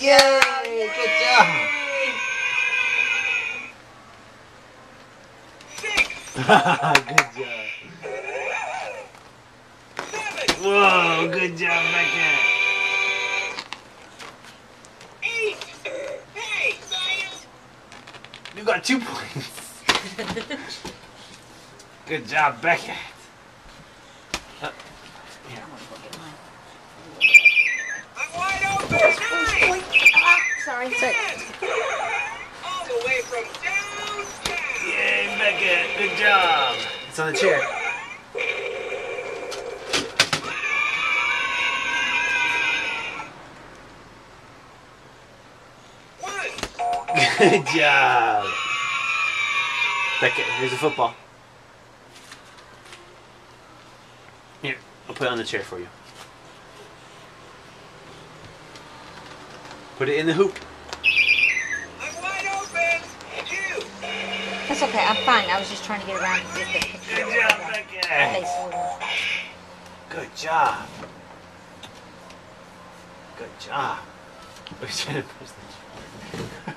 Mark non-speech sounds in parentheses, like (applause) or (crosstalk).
Yay! Good job. good job. Whoa, good job, Becca. (laughs) You got two points. (laughs) good job, Beckett. (laughs) Uh, here. Sorry. Sorry. All the way from downtown. Yay, Beckett. Good job. It's on the chair. Good job. Beckett, here's a football. Here, I'll put it on the chair for you. Put it in the hoop. I'm wide open. You. That's okay. I'm fine. I was just trying to get around to get the picture. Good job. Placeholder. Good job. Good job. We're trying to push the (laughs)